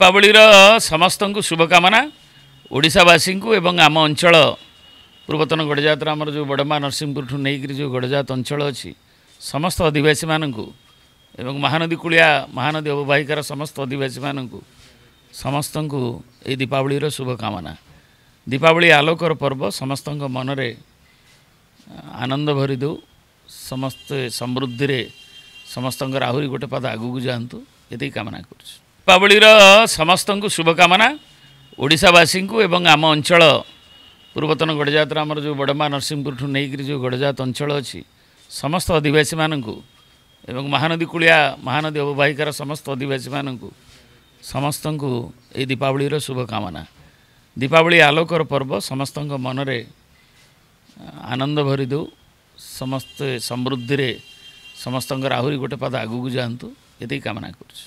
ଦୀପାବଳିର ସମସ୍ତଙ୍କୁ ଶୁଭକାମନା ଓଡ଼ିଶାବାସୀଙ୍କୁ ଏବଂ ଆମ ଅଞ୍ଚଳ ପୂର୍ବତନ ଗଡ଼ଜାତର ଆମର ଯେଉଁ ବଡ଼ମା ନରସିଂହପୁରଠୁ ନେଇକରି ଯେଉଁ ଗଡ଼ଜାତ ଅଞ୍ଚଳ ଅଛି ସମସ୍ତ ଅଧିବାସୀମାନଙ୍କୁ ଏବଂ ମହାନଦୀ କୂଳିଆ ମହାନଦୀ ଅବବାହିକାର ସମସ୍ତ ଅଧିବାସୀମାନଙ୍କୁ ସମସ୍ତଙ୍କୁ ଏହି ଦୀପାବଳିର ଶୁଭକାମନା। ଦୀପାବଳି ଆଲୋକର ପର୍ବ ସମସ୍ତଙ୍କ ମନରେ ଆନନ୍ଦ ଭରି ଦେଉ ସମସ୍ତେ ସମୃଦ୍ଧିରେ ସମସ୍ତଙ୍କର ଆହୁରି ଗୋଟେ ପାଦ ଆଗକୁ ଯାଆନ୍ତୁ ଏତିକି କାମନା କରୁଛୁ। ଦୀପାବଳିର ସମସ୍ତଙ୍କୁ ଶୁଭକାମନା ଓଡ଼ିଶାବାସୀଙ୍କୁ ଏବଂ ଆମ ଅଞ୍ଚଳ ପୂର୍ବତନ ଗଡ଼ଜାତର ଆମର ଯେଉଁ ବଡ଼ମା ନରସିଂହପୁରଠୁ ନେଇକରି ଯେଉଁ ଗଡ଼ଜାତ ଅଞ୍ଚଳ ଅଛି ସମସ୍ତ ଅଧିବାସୀମାନଙ୍କୁ ଏବଂ ମହାନଦୀ କୂଳିଆ ମହାନଦୀ ଅବବାହିକାର ସମସ୍ତ ଅଧିବାସୀମାନଙ୍କୁ ସମସ୍ତଙ୍କୁ ଏହି ଦୀପାବଳିର ଶୁଭକାମନା। ଦୀପାବଳି ଆଲୋକର ପର୍ବ ସମସ୍ତଙ୍କ ମନରେ ଆନନ୍ଦ ଭରି ଦେଉ ସମସ୍ତେ ସମୃଦ୍ଧିରେ ସମସ୍ତଙ୍କର ଆହୁରି ଗୋଟେ ପାଦ ଆଗକୁ ଯାଆନ୍ତୁ ଏତିକି କାମନା କରୁଛୁ।